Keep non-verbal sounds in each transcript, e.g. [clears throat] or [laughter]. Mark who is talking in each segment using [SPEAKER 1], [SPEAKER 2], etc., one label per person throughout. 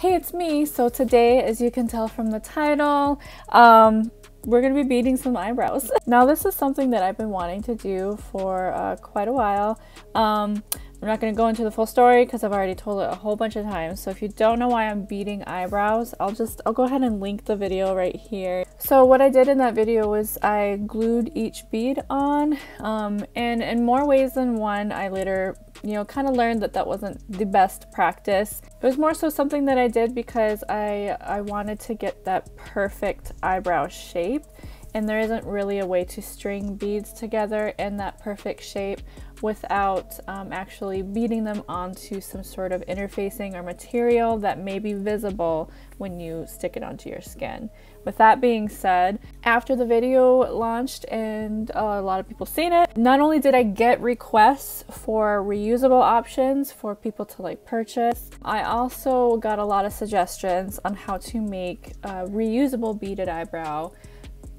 [SPEAKER 1] Hey, it's me. So today, as you can tell from the title, um, we're going to be beading some eyebrows. [laughs] now, this is something that I've been wanting to do for uh, quite a while. Um, I'm not going to go into the full story because I've already told it a whole bunch of times. So if you don't know why I'm beading eyebrows, I'll just, I'll go ahead and link the video right here. So what I did in that video was I glued each bead on um, and in more ways than one, I later, you know, kind of learned that that wasn't the best practice. It was more so something that I did because I, I wanted to get that perfect eyebrow shape and there isn't really a way to string beads together in that perfect shape without um, actually beading them onto some sort of interfacing or material that may be visible when you stick it onto your skin. With that being said, after the video launched and uh, a lot of people seen it, not only did I get requests for reusable options for people to like purchase, I also got a lot of suggestions on how to make a reusable beaded eyebrow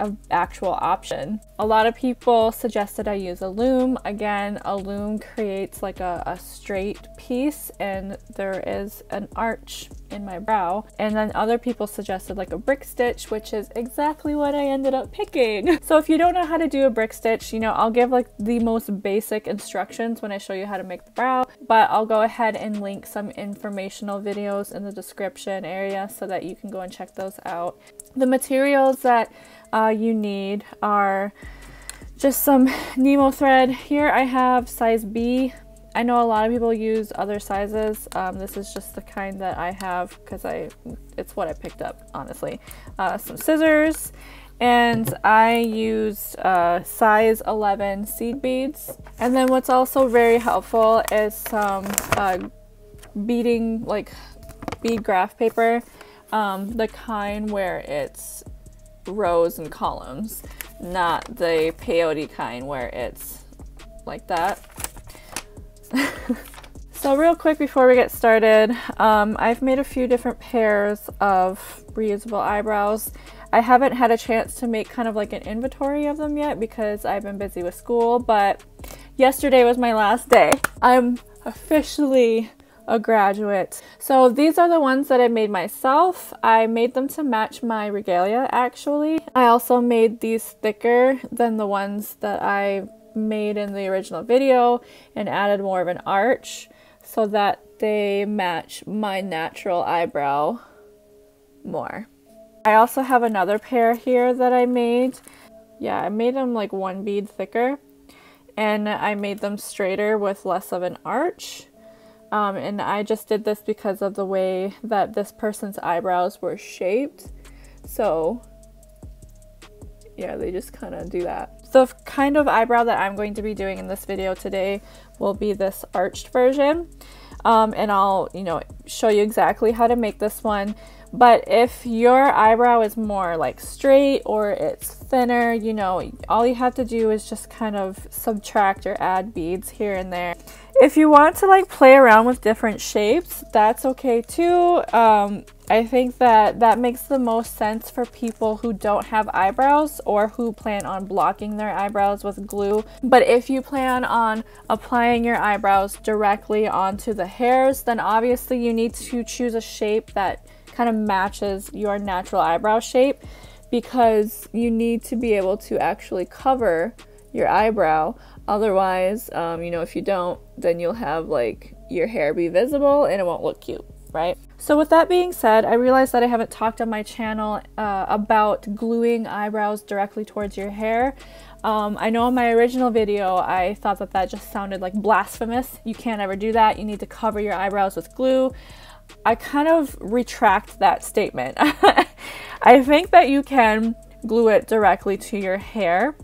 [SPEAKER 1] an actual option. A lot of people suggested I use a loom. Again, a loom creates like a, a straight piece and there is an arch in my brow. And then other people suggested like a brick stitch, which is exactly what I ended up picking. [laughs] So if you don't know how to do a brick stitch, you know, I'll give like the most basic instructions when I show you how to make the brow, but I'll go ahead and link some informational videos in the description area so that you can go and check those out. The materials that uh, you need are just some [laughs] Nymo thread. Here I have size B. I know a lot of people use other sizes. Um, this is just the kind that I have because I it's what I picked up, honestly. Uh, some scissors, and I used uh, size 11 seed beads. And then what's also very helpful is some uh, beading, like bead graph paper, um, the kind where it's rows and columns, not the peyote kind where it's like that. [laughs] so real quick before we get started, um, I've made a few different pairs of reusable eyebrows. I haven't had a chance to make kind of like an inventory of them yet because I've been busy with school, but yesterday was my last day. I'm officially a graduate. So these are the ones that I made myself. I made them to match my regalia actually. I also made these thicker than the ones that I made in the original video and added more of an arch so that they match my natural eyebrow more. I also have another pair here that I made. Yeah, I made them like one bead thicker and I made them straighter with less of an arch. Um, and I just did this because of the way that this person's eyebrows were shaped. So yeah, they just kind of do that. The kind of eyebrow that I'm going to be doing in this video today will be this arched version. Um, and I'll, you know, show you exactly how to make this one. But if your eyebrow is more like straight or it's thinner, you know, all you have to do is just kind of subtract or add beads here and there. If you want to like play around with different shapes, that's okay too. Um, I think that that makes the most sense for people who don't have eyebrows or who plan on blocking their eyebrows with glue. But if you plan on applying your eyebrows directly onto the hairs, then obviously you need to choose a shape that kind of matches your natural eyebrow shape because you need to be able to actually cover your eyebrow. Otherwise, um, you know, if you don't, then you'll have like your hair be visible and it won't look cute, right? So with that being said, I realized that I haven't talked on my channel uh, about gluing eyebrows directly towards your hair. Um, I know in my original video, I thought that that just sounded like blasphemous. You can't ever do that. You need to cover your eyebrows with glue. I kind of retract that statement. [laughs] I think that you can glue it directly to your hair.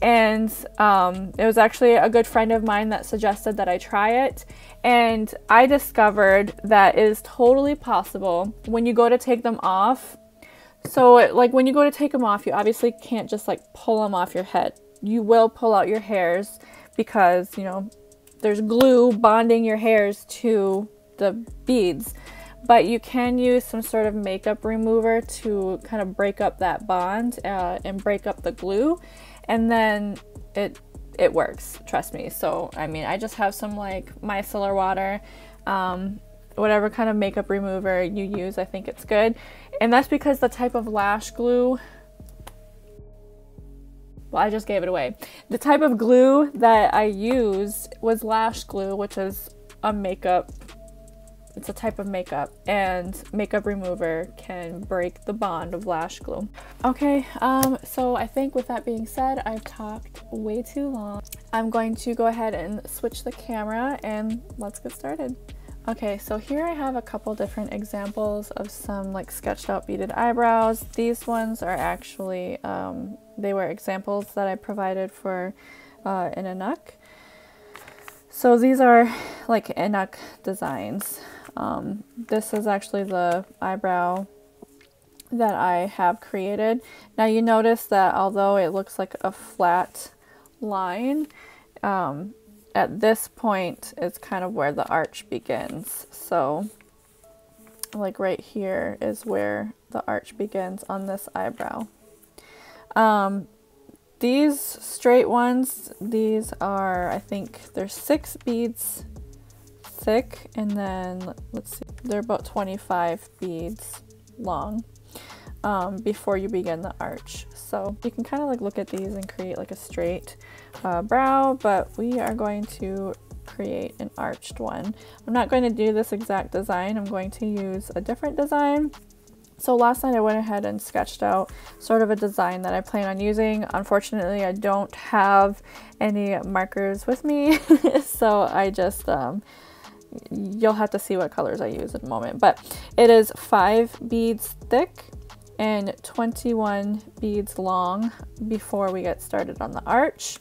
[SPEAKER 1] And um, it was actually a good friend of mine that suggested that I try it. And I discovered that it is totally possible when you go to take them off. So, like when you go to take them off, you obviously can't just like pull them off your head. You will pull out your hairs because, you know, there's glue bonding your hairs to the beads but you can use some sort of makeup remover to kind of break up that bond uh, and break up the glue and then it it works trust me so i mean i just have some like micellar water um, whatever kind of makeup remover you use, I think it's good. And that's because the type of lash glue well, I just gave it away. The type of glue that I used was lash glue, which is a makeup it's a type of makeup and makeup remover can break the bond of lash glue. Okay, um, so I think with that being said, I've talked way too long. I'm going to go ahead and switch the camera and let's get started. Okay, so here I have a couple different examples of some like sketched out beaded eyebrows. These ones are actually, um, they were examples that I provided for uh, in Anuk. So these are like Inuk designs. Um, this is actually the eyebrow that I have created. Now you notice that although it looks like a flat line, um, at this point is kind of where the arch begins. So like right here is where the arch begins on this eyebrow. Um, these straight ones, these are, I think they're six beads thick and then let's see they're about 25 beads long um, before you begin the arch. So you can kind of like look at these and create like a straight uh, brow but we are going to create an arched one. I'm not going to do this exact design I'm going to use a different design so last night I went ahead and sketched out sort of a design that I plan on using. Unfortunately, I don't have any markers with me, [laughs] so I just um, you'll have to see what colors I use in a moment. But it is five beads thick and 21 beads long before we get started on the arch.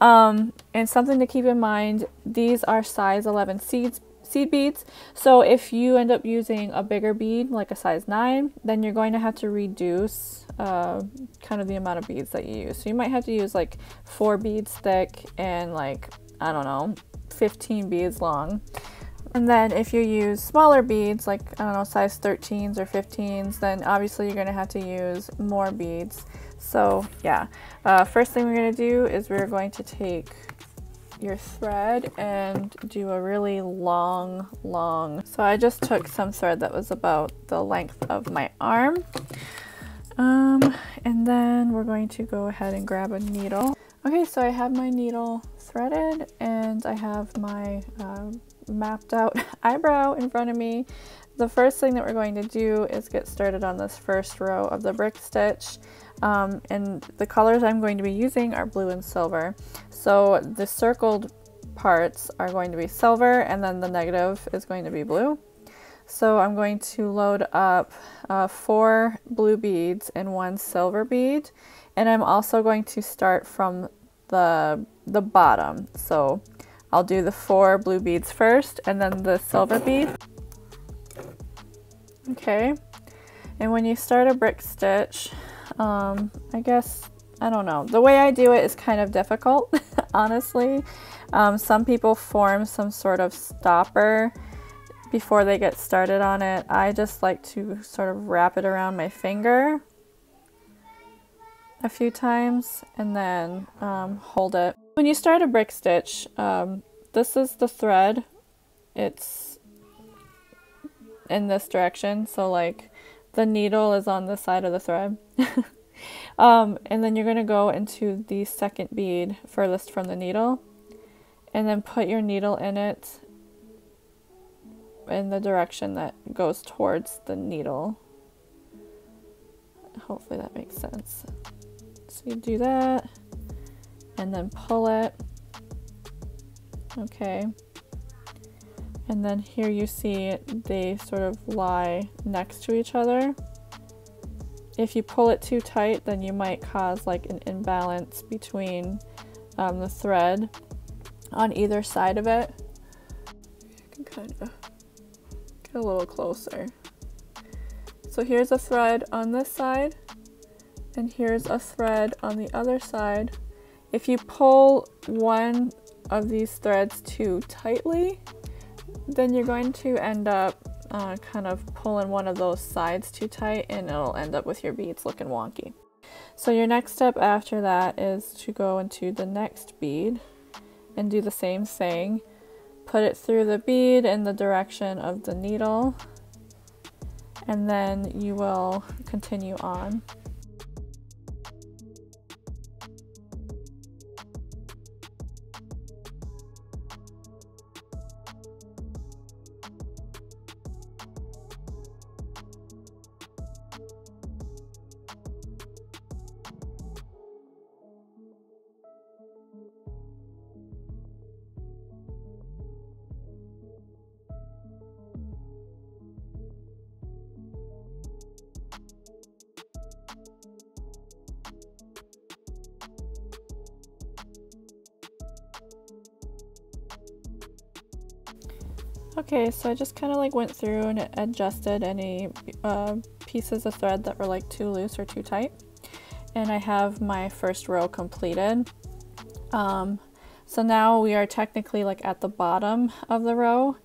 [SPEAKER 1] Um, and something to keep in mind, these are size 11 seeds, seed beads. So if you end up using a bigger bead, like a size 9, then you're going to have to reduce uh, kind of the amount of beads that you use. So you might have to use like 4 beads thick and like, I don't know, 15 beads long. And then if you use smaller beads, like, I don't know, size 13s or 15s, then obviously you're going to have to use more beads. So yeah, uh, first thing we're going to do is we're going to take your thread and do a really long, long. So I just took some thread that was about the length of my arm. Um, and then we're going to go ahead and grab a needle. Okay, so I have my needle threaded and I have my uh, mapped out [laughs] eyebrow in front of me. The first thing that we're going to do is get started on this first row of the brick stitch. Um, and the colors I'm going to be using are blue and silver. So the circled parts are going to be silver and then the negative is going to be blue. So I'm going to load up uh, four blue beads and one silver bead. And I'm also going to start from the, the bottom. So I'll do the four blue beads first and then the silver bead. Okay, and when you start a brick stitch, um, I guess, I don't know, the way I do it is kind of difficult, [laughs] honestly. Um, some people form some sort of stopper before they get started on it. I just like to sort of wrap it around my finger a few times and then um, hold it. When you start a brick stitch, um, this is the thread. It's in this direction, so like the needle is on the side of the thread. [laughs] um, and then you're going to go into the second bead furthest from the needle and then put your needle in it in the direction that goes towards the needle. Hopefully that makes sense. So you do that and then pull it. Okay. And then here you see they sort of lie next to each other. If you pull it too tight, then you might cause like an imbalance between um, the thread on either side of it. You can kind of get a little closer. So here's a thread on this side, and here's a thread on the other side. If you pull one of these threads too tightly, then you're going to end up uh, kind of pulling one of those sides too tight and it'll end up with your beads looking wonky. So your next step after that is to go into the next bead and do the same thing. put it through the bead in the direction of the needle and then you will continue on. Okay, so I just kind of like went through and adjusted any uh, pieces of thread that were like too loose or too tight. And I have my first row completed. Um, so now we are technically like at the bottom of the row.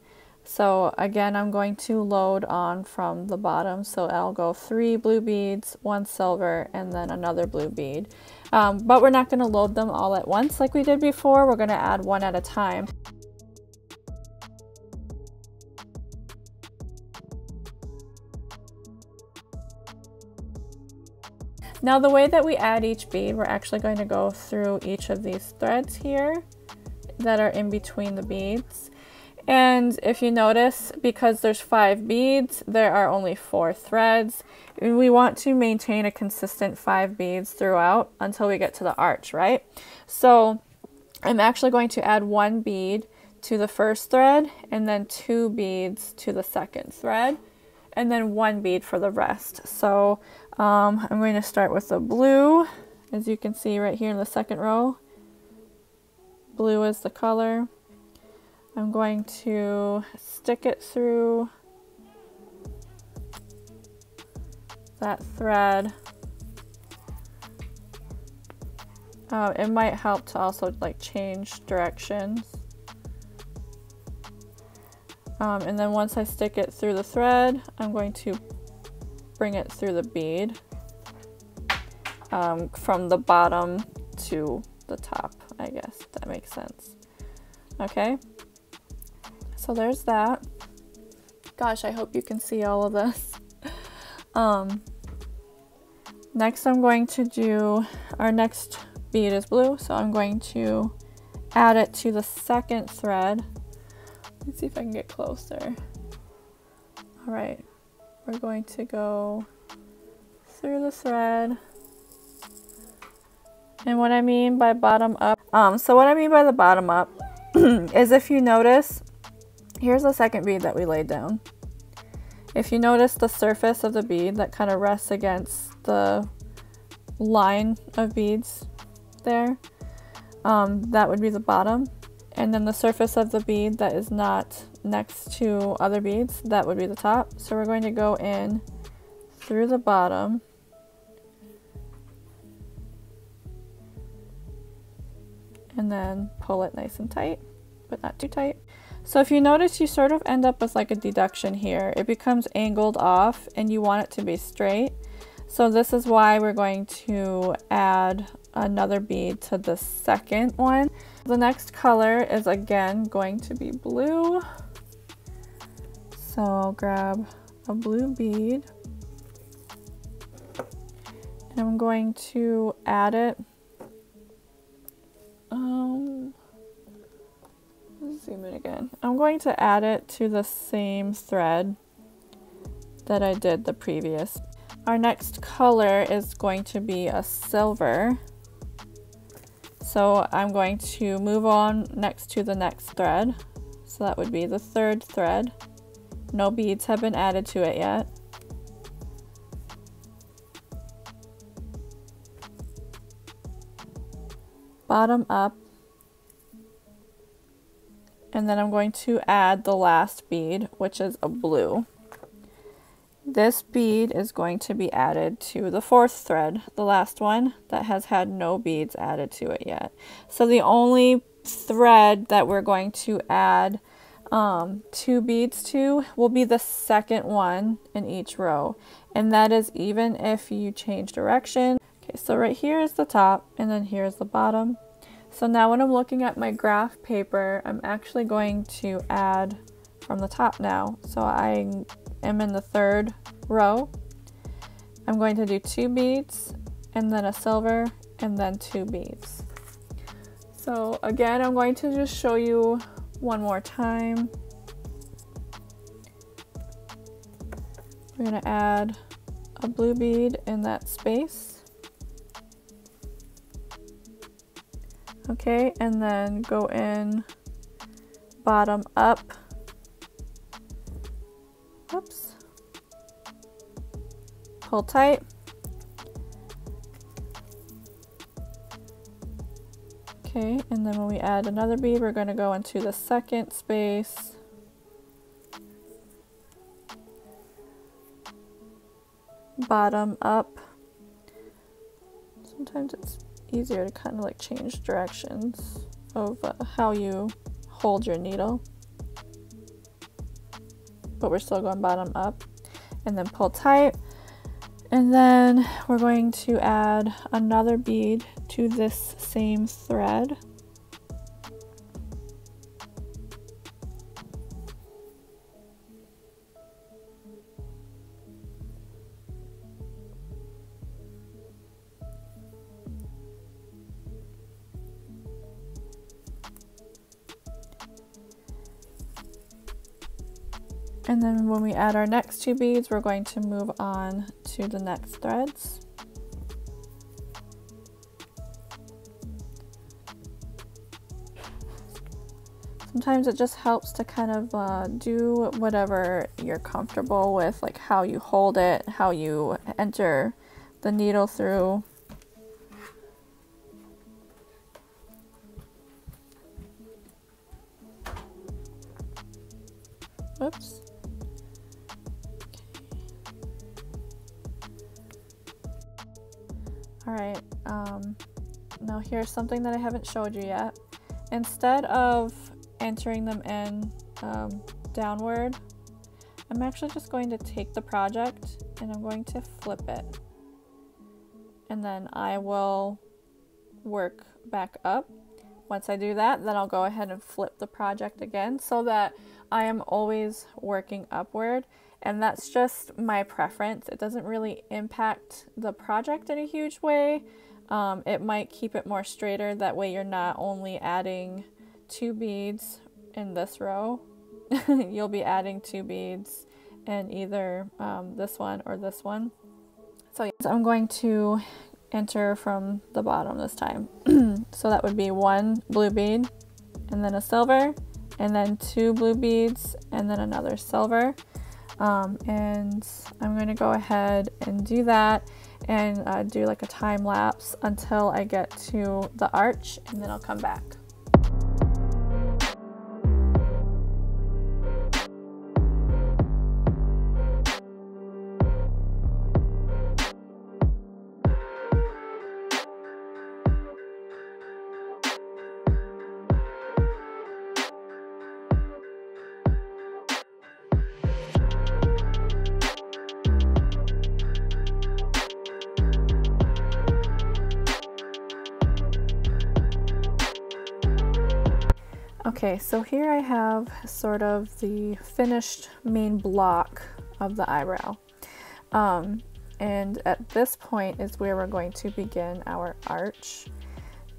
[SPEAKER 1] So again, I'm going to load on from the bottom. So I'll go three blue beads, one silver, and then another blue bead. Um, but we're not going to load them all at once like we did before. We're going to add one at a time. Now the way that we add each bead, we're actually going to go through each of these threads here that are in between the beads. And if you notice, because there's five beads, there are only four threads. And we want to maintain a consistent five beads throughout until we get to the arch, right? So I'm actually going to add one bead to the first thread and then two beads to the second thread and then one bead for the rest. So um, I'm going to start with the blue, as you can see right here in the second row. Blue is the color. I'm going to stick it through that thread. Uh, it might help to also like change directions. Um, and then once I stick it through the thread, I'm going to bring it through the bead um, from the bottom to the top, I guess, that makes sense. Okay, so there's that. Gosh, I hope you can see all of this. [laughs] um, next I'm going to do, our next bead is blue, so I'm going to add it to the second thread Let's see if I can get closer. All right, we're going to go through the thread. And what I mean by bottom up, um, so what I mean by the bottom up [clears throat] is if you notice, here's the second bead that we laid down. If you notice the surface of the bead that kind of rests against the line of beads there, um, that would be the bottom and then the surface of the bead that is not next to other beads that would be the top. So we're going to go in through the bottom. And then pull it nice and tight but not too tight. So if you notice you sort of end up with like a deduction here. It becomes angled off and you want it to be straight. So this is why we're going to add another bead to the second one the next color is again going to be blue. So I'll grab a blue bead and I'm going to add it. Um, zoom in again. I'm going to add it to the same thread that I did the previous. Our next color is going to be a silver. So I'm going to move on next to the next thread. So that would be the third thread. No beads have been added to it yet. Bottom up. And then I'm going to add the last bead, which is a blue. This bead is going to be added to the fourth thread, the last one that has had no beads added to it yet. So the only thread that we're going to add um, two beads to will be the second one in each row. And that is even if you change direction. Okay, so right here is the top and then here's the bottom. So now when I'm looking at my graph paper, I'm actually going to add from the top now. So I am in the third row. I'm going to do two beads and then a silver and then two beads. So again, I'm going to just show you one more time. We're going to add a blue bead in that space. Okay, and then go in bottom up. Oops. Pull tight. Okay, and then when we add another bead, we're going to go into the second space. Bottom up. Sometimes it's easier to kind of like change directions of uh, how you hold your needle. But we're still going bottom up. And then pull tight. And then we're going to add another bead to this same thread. When we add our next two beads, we're going to move on to the next threads. Sometimes it just helps to kind of uh, do whatever you're comfortable with, like how you hold it, how you enter the needle through. Here's something that I haven't showed you yet. Instead of entering them in um, downward, I'm actually just going to take the project and I'm going to flip it. And then I will work back up. Once I do that, then I'll go ahead and flip the project again so that I am always working upward and that's just my preference. It doesn't really impact the project in a huge way. Um, it might keep it more straighter. That way you're not only adding two beads in this row. [laughs] You'll be adding two beads in either um, this one or this one. So I'm going to enter from the bottom this time. [clears throat] so that would be one blue bead and then a silver and then two blue beads and then another silver. Um, and I'm going to go ahead and do that and uh, do like a time lapse until I get to the arch and then I'll come back. Okay, so here I have sort of the finished main block of the eyebrow. Um, and at this point is where we're going to begin our arch.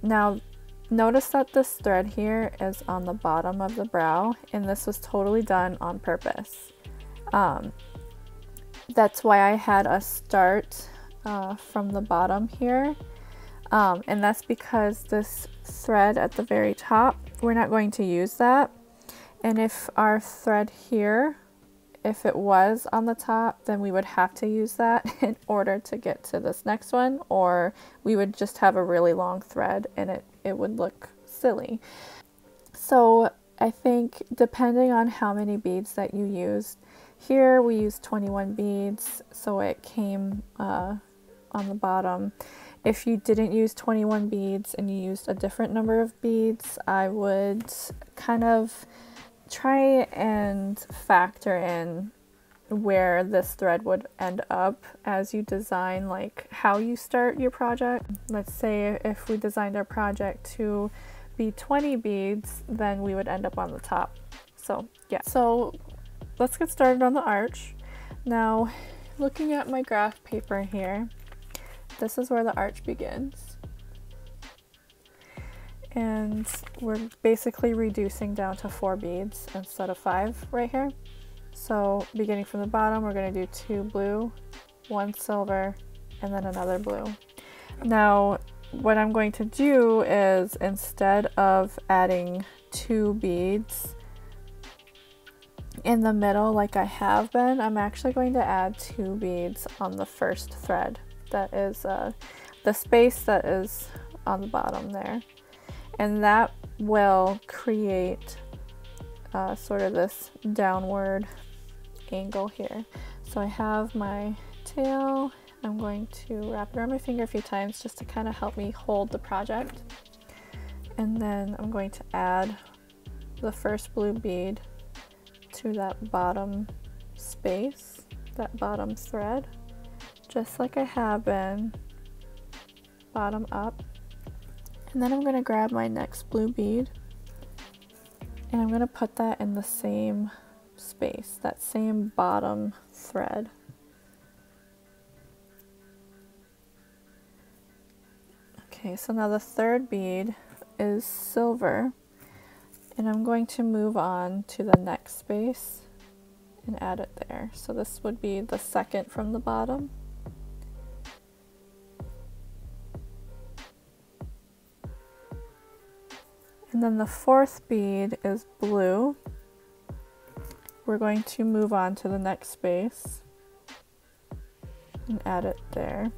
[SPEAKER 1] Now, notice that this thread here is on the bottom of the brow, and this was totally done on purpose. Um, that's why I had us start uh, from the bottom here. Um, and that's because this thread at the very top we're not going to use that. And if our thread here, if it was on the top, then we would have to use that [laughs] in order to get to this next one, or we would just have a really long thread and it, it would look silly. So I think depending on how many beads that you used, here we used 21 beads, so it came uh, on the bottom. If you didn't use 21 beads and you used a different number of beads, I would kind of try and factor in where this thread would end up as you design like how you start your project. Let's say if we designed our project to be 20 beads, then we would end up on the top. So yeah, so let's get started on the arch. Now, looking at my graph paper here, this is where the arch begins. And we're basically reducing down to four beads instead of five right here. So beginning from the bottom, we're going to do two blue, one silver, and then another blue. Now, what I'm going to do is instead of adding two beads in the middle like I have been, I'm actually going to add two beads on the first thread. That is uh, the space that is on the bottom there. And that will create uh, sort of this downward angle here. So I have my tail. I'm going to wrap it around my finger a few times just to kind of help me hold the project. And then I'm going to add the first blue bead to that bottom space, that bottom thread, just like I have been, bottom up. And then I'm going to grab my next blue bead and I'm going to put that in the same space, that same bottom thread. Okay, so now the third bead is silver and I'm going to move on to the next space and add it there. So this would be the second from the bottom. And then the fourth bead is blue we're going to move on to the next space and add it there.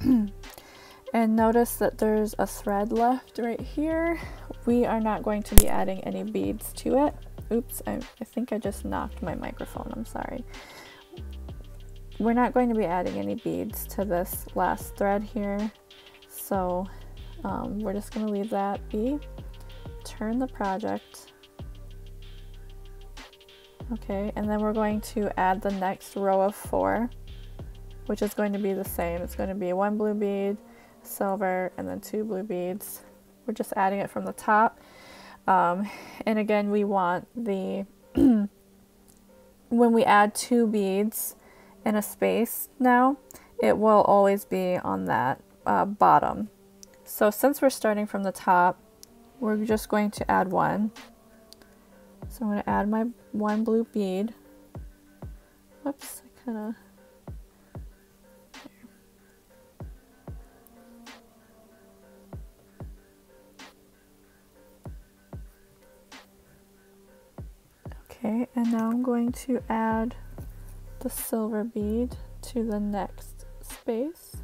[SPEAKER 1] [clears throat] and notice that there's a thread left right here. We are not going to be adding any beads to it. Oops, I, I think I just knocked my microphone, I'm sorry. We're not going to be adding any beads to this last thread here, so um, we're just going to leave that be. Turn the project. Okay, and then we're going to add the next row of four, which is going to be the same. It's going to be one blue bead, silver, and then two blue beads. We're just adding it from the top. Um, and again, we want the, [clears throat] when we add two beads, in a space now, it will always be on that uh, bottom. So since we're starting from the top, we're just going to add one. So I'm going to add my one blue bead. Whoops, I kind of... and now I'm going to add the silver bead to the next space.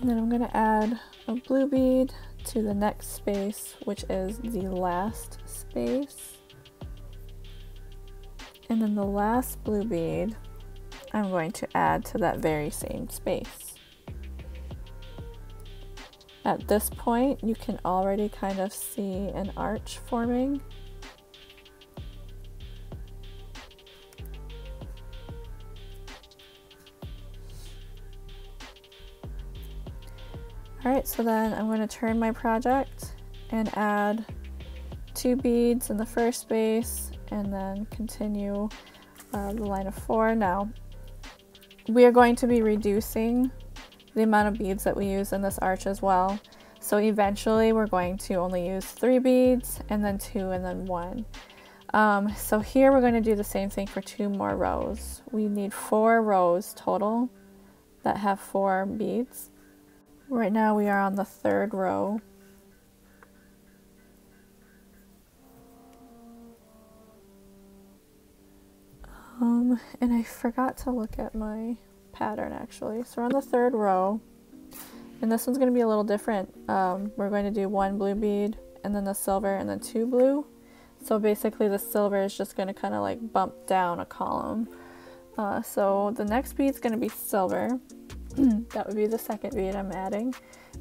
[SPEAKER 1] And then I'm going to add a blue bead to the next space, which is the last space. And then the last blue bead, I'm going to add to that very same space. At this point, you can already kind of see an arch forming. Alright, so then I'm going to turn my project and add two beads in the first space and then continue uh, the line of four. Now, we are going to be reducing the amount of beads that we use in this arch as well. So eventually we're going to only use three beads and then two and then one. Um, so here we're going to do the same thing for two more rows. We need four rows total that have four beads. Right now we are on the third row. Um, and I forgot to look at my pattern actually. So we're on the third row, and this one's going to be a little different. Um, we're going to do one blue bead, and then the silver, and then two blue. So basically the silver is just going to kind of like bump down a column. Uh, so the next bead is going to be silver. That would be the second bead I'm adding.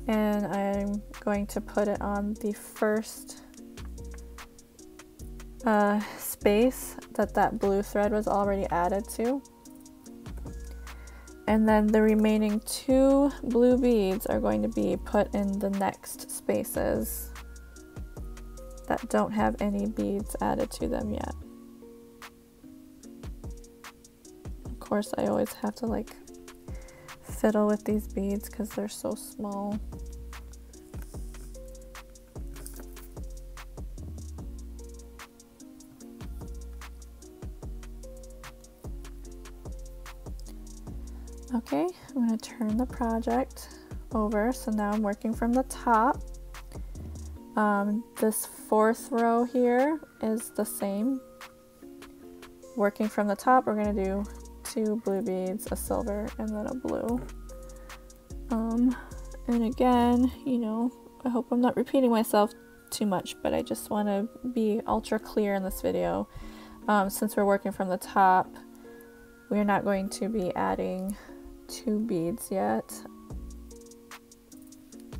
[SPEAKER 1] And I'm going to put it on the first uh, space that that blue thread was already added to. And then the remaining two blue beads are going to be put in the next spaces that don't have any beads added to them yet. Of course, I always have to like fiddle with these beads because they're so small. Okay, I'm going to turn the project over. So now I'm working from the top. Um, this fourth row here is the same. Working from the top, we're going to do two blue beads, a silver, and then a blue. Um, and again, you know, I hope I'm not repeating myself too much, but I just want to be ultra clear in this video. Um, since we're working from the top, we're not going to be adding two beads yet.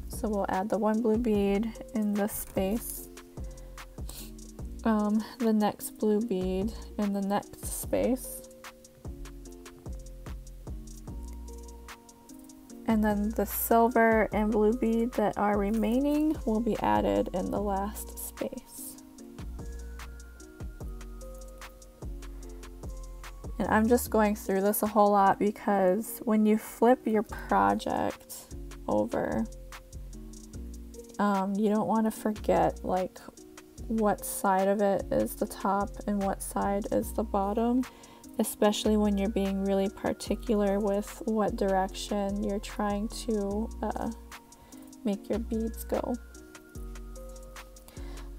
[SPEAKER 1] So we'll add the one blue bead in this space, um, the next blue bead in the next space, and then the silver and blue bead that are remaining will be added in the last space. And I'm just going through this a whole lot because when you flip your project over, um, you don't want to forget like what side of it is the top and what side is the bottom, especially when you're being really particular with what direction you're trying to uh, make your beads go.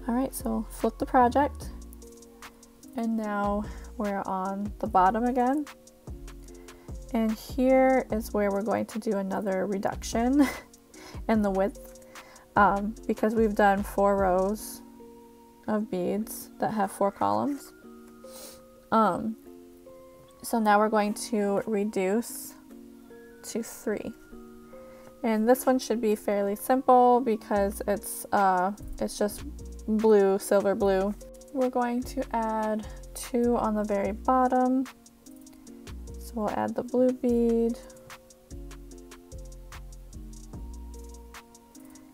[SPEAKER 1] Alright, so flip the project and now we're on the bottom again. And here is where we're going to do another reduction [laughs] in the width um, because we've done four rows of beads that have four columns. Um, so now we're going to reduce to three. And this one should be fairly simple because it's, uh, it's just blue, silver blue. We're going to add two on the very bottom. So we'll add the blue bead,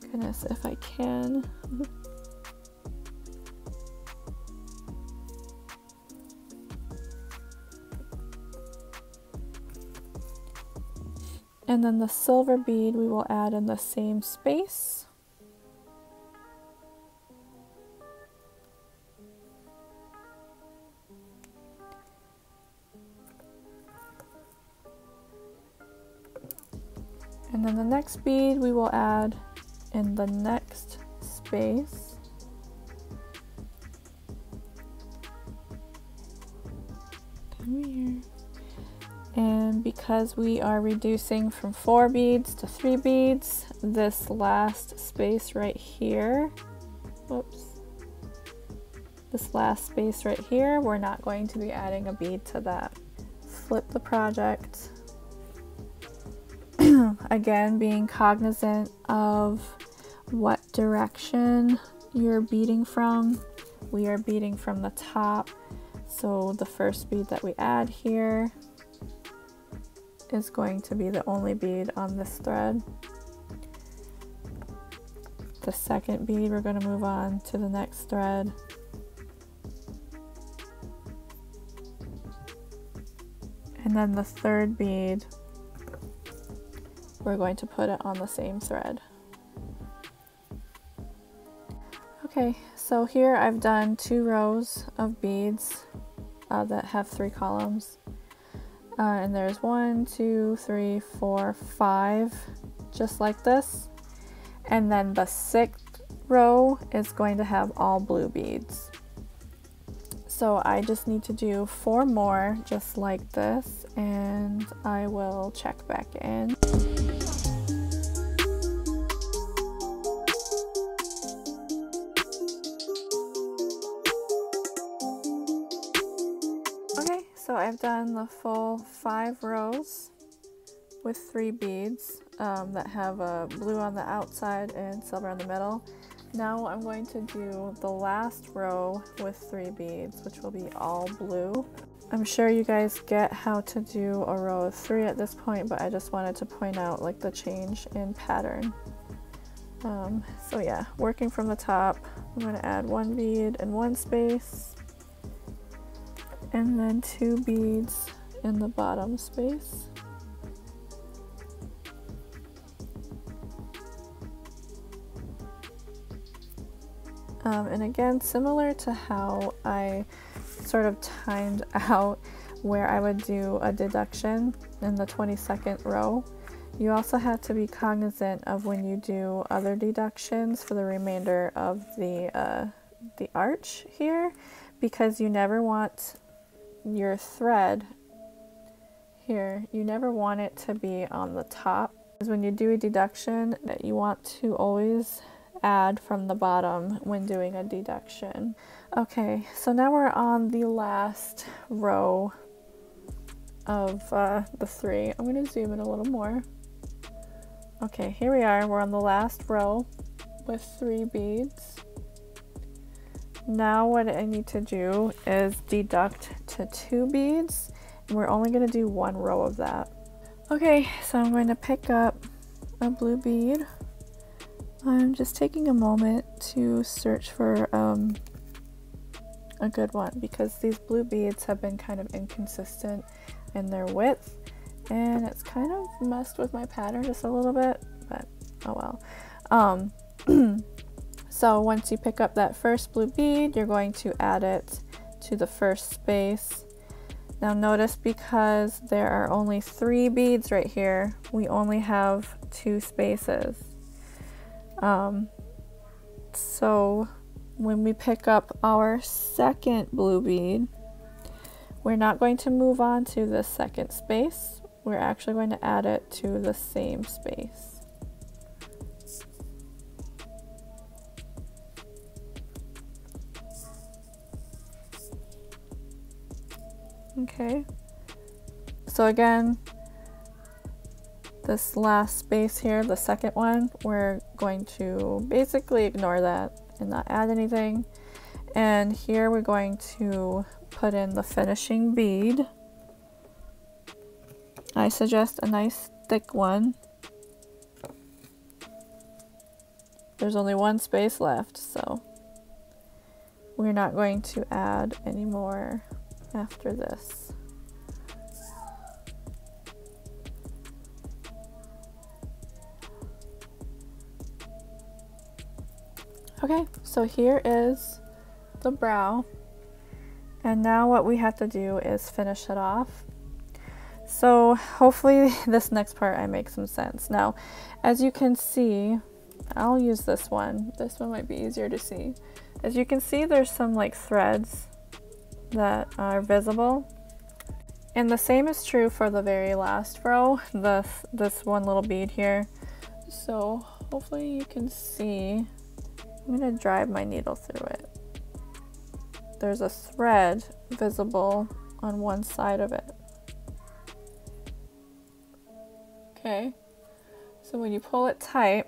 [SPEAKER 1] goodness, if I can. And then the silver bead we will add in the same space. And then the next bead we will add in the next space. Because we are reducing from four beads to three beads, this last space right here, whoops, this last space right here, we're not going to be adding a bead to that. Flip the project. [clears throat] Again, being cognizant of what direction you're beading from. We are beading from the top. So the first bead that we add here is going to be the only bead on this thread. The second bead, we're going to move on to the next thread. And then the third bead, we're going to put it on the same thread. Okay, so here I've done two rows of beads uh, that have three columns. Uh, and there's one, two, three, four, five, just like this. And then the sixth row is going to have all blue beads. So I just need to do four more just like this and I will check back in. Done the full five rows with three beads um, that have a blue on the outside and silver on the middle. Now I'm going to do the last row with three beads, which will be all blue. I'm sure you guys get how to do a row of three at this point, but I just wanted to point out like the change in pattern. Um, so yeah, working from the top, I'm going to add one bead in one space, and then two beads in the bottom space. Um, and again, similar to how I sort of timed [laughs] out where I would do a deduction in the 22nd row, you also have to be cognizant of when you do other deductions for the remainder of the, uh, the arch here, because you never want your thread here, you never want it to be on the top. Because when you do a deduction, that you want to always add from the bottom when doing a deduction. Okay, so now we're on the last row of uh, the three. I'm going to zoom in a little more. Okay, here we are. We're on the last row with three beads. Now what I need to do is deduct to two beads and we're only going to do one row of that. Okay, so I'm going to pick up a blue bead I'm just taking a moment to search for um, a good one because these blue beads have been kind of inconsistent in their width and it's kind of messed with my pattern just a little bit, but oh well. Um, [clears throat] so once you pick up that first blue bead, you're going to add it to the first space. Now notice because there are only three beads right here, we only have two spaces. Um, so when we pick up our second blue bead, we're not going to move on to the second space. We're actually going to add it to the same space. Okay. So again, this last space here, the second one, we're going to basically ignore that and not add anything. And here we're going to put in the finishing bead. I suggest a nice thick one. There's only one space left, so we're not going to add any more after this. Okay, so here is the brow. And now what we have to do is finish it off. So hopefully [laughs] this next part I make some sense. Now, as you can see, I'll use this one. This one might be easier to see. As you can see, there's some like threads that are visible. And the same is true for the very last row, this, this one little bead here. So hopefully you can see I'm to drive my needle through it. There's a thread visible on one side of it. Okay, so when you pull it tight,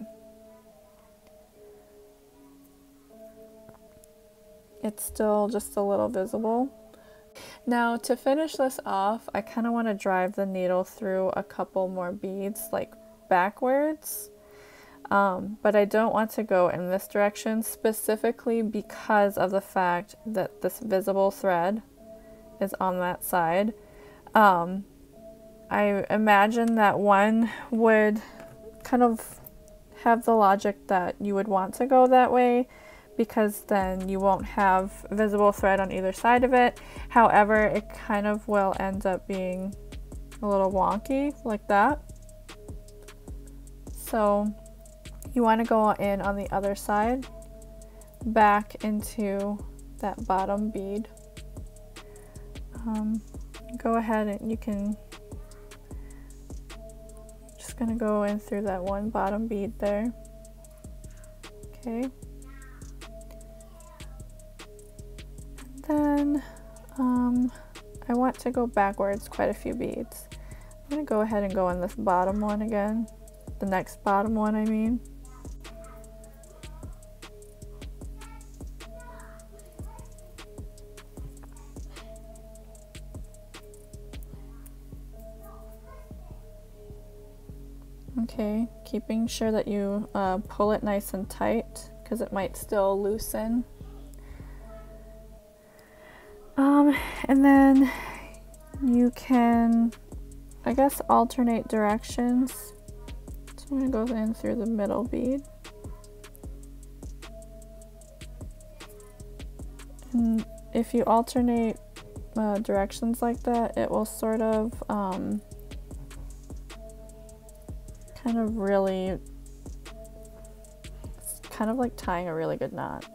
[SPEAKER 1] it's still just a little visible. Now to finish this off, I kind of want to drive the needle through a couple more beads like backwards um, but I don't want to go in this direction specifically because of the fact that this visible thread is on that side. Um, I imagine that one would kind of have the logic that you would want to go that way because then you won't have visible thread on either side of it. However, it kind of will end up being a little wonky like that. So you want to go in on the other side back into that bottom bead um, go ahead and you can just gonna go in through that one bottom bead there okay then um, I want to go backwards quite a few beads I'm gonna go ahead and go in this bottom one again. The next bottom one I mean. Okay, keeping sure that you uh, pull it nice and tight because it might still loosen. And then you can, I guess, alternate directions. So I'm to go in through the middle bead. And if you alternate uh, directions like that, it will sort of um, kind of really, it's kind of like tying a really good knot.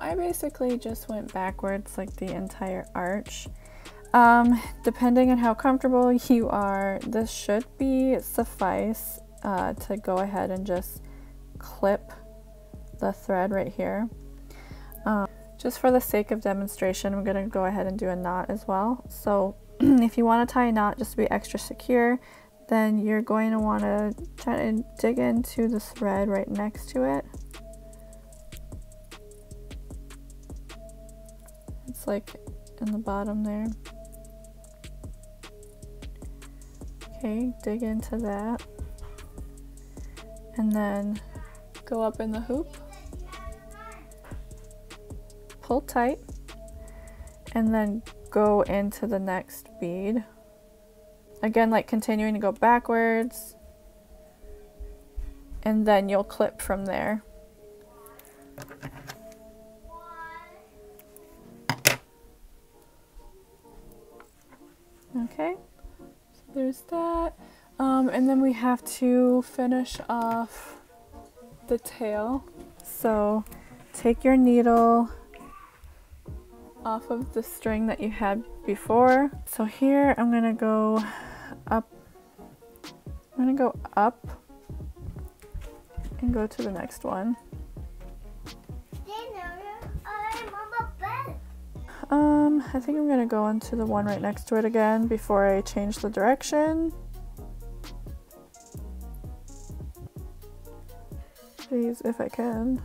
[SPEAKER 1] I basically just went backwards like the entire arch. Um, depending on how comfortable you are, this should be suffice uh, to go ahead and just clip the thread right here. Um, just for the sake of demonstration, I'm going to go ahead and do a knot as well. So [clears throat] if you want to tie a knot just to be extra secure, then you're going to want to try to dig into the thread right next to it. Like in the bottom there. Okay, dig into that. And then go up in the hoop, pull tight, and then go into the next bead. Again, like continuing to go backwards, and then you'll clip from there. There's that. Um, and then we have to finish off the tail. So take your needle off of the string that you had before. So here I'm gonna go up, I'm gonna go up and go to the next one. Um, I think I'm gonna go into the one right next to it again before I change the direction. Please, if I can.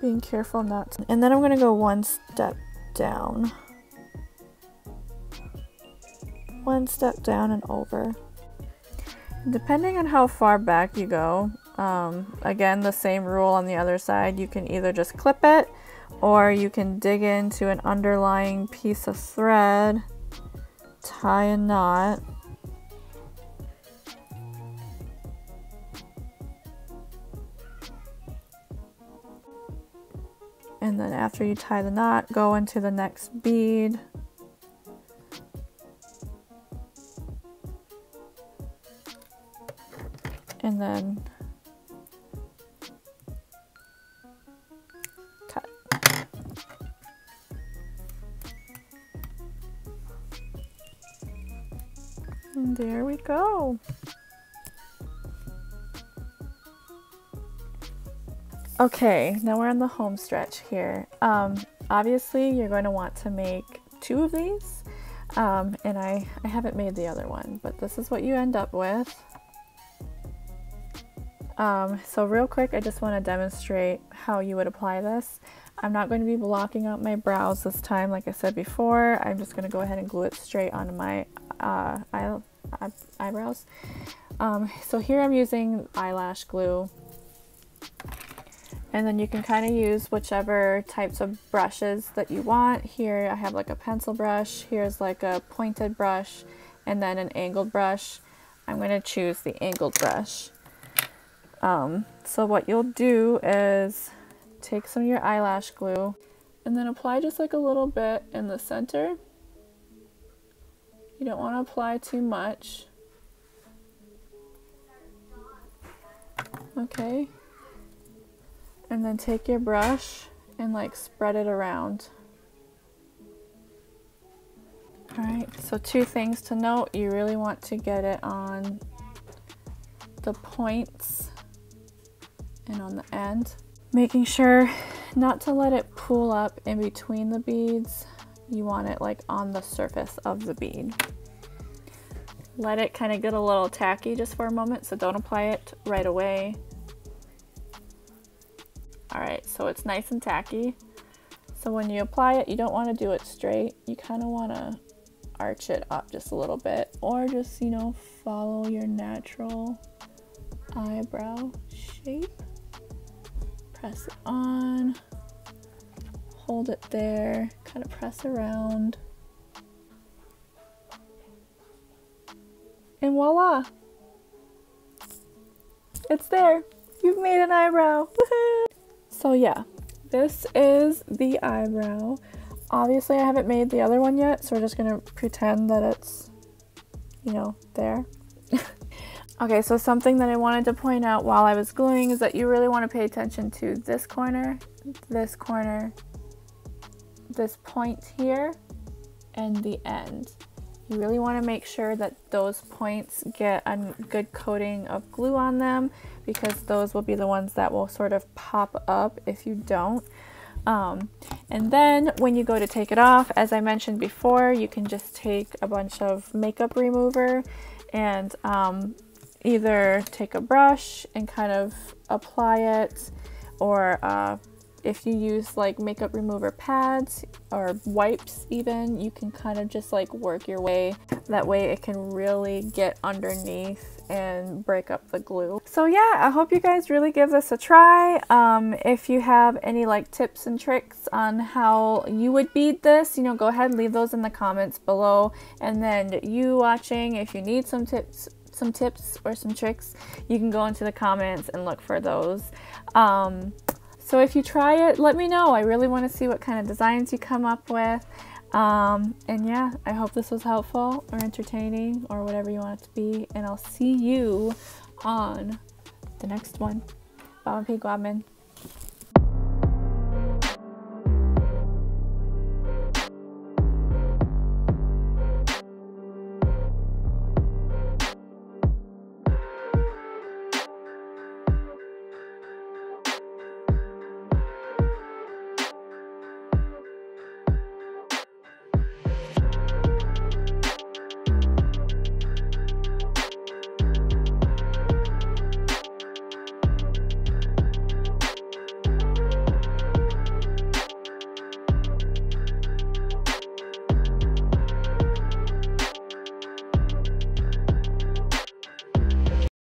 [SPEAKER 1] Being careful not to. And then I'm to go one step down. One step down and over. Depending on how far back you go, um, again, the same rule on the other side, you can either just clip it or you can dig into an underlying piece of thread, tie a knot, and then after you tie the knot go into the next bead. And then and there we go Okay, now we're on the home stretch here. Um, obviously, you're going to want to make two of these, um, and I, I haven't made the other one, but this is what you end up with. Um, so real quick, I just want to demonstrate how you would apply this. I'm not going to be blocking out my brows this time, like I said before. I'm just going to go ahead and glue it straight onto my uh, eye, eyebrows. Um, so here I'm using eyelash glue. And then you can kind of use whichever types of brushes that you want. Here I have like a pencil brush, here's like a pointed brush, and then an angled brush. I'm going to choose the angled brush. Um, so what you'll do is take some of your eyelash glue And then apply just like a little bit in the center. You don't want to apply too much. Okay. And then take your brush and like spread it around. Alright, so two things to note. You really want to get it on the points and on the end. Making sure not to let it pool up in between the beads. You want it like on the surface of the bead. Let it kind of get a little tacky just for a moment, so don't apply it right away. Alright, so it's nice and tacky. So when you apply it, you don't want to do it straight. You kind of want to arch it up just a little bit or just, you know, follow your natural eyebrow shape. Press it on, hold it there, kind of press around. And voila! It's there! You've made an eyebrow! so yeah, this is the eyebrow. Obviously I haven't made the other one yet, so we're just gonna pretend that it's, you know, there. [laughs] okay, so something that I wanted to point out while I was gluing is that you really want to pay attention to this corner, this corner, this point here, and the end. You really want to make sure that those points get a good coating of glue on them because those will be the ones that will sort of pop up if you don't. Um, and then when you go to take it off, as I mentioned before, you can just take a bunch of makeup remover and um, either take a brush and kind of apply it or uh, if you use like makeup remover pads or wipes even, you can kind of just like work your way. That way it can really get underneath and break up the glue. So yeah, I hope you guys really give this a try. Um, if you have any like tips and tricks on how you would bead this, you know, go ahead and leave those in the comments below. And then you watching, if you need some tips some tips or some tricks, you can go into the comments and look for those. Um, so if you try it, let me know. I really want to see what kind of designs you come up with. Um, and yeah, I hope this was helpful or entertaining or whatever you want it to be. And I'll see you on the next one. Bye, P. Guadman.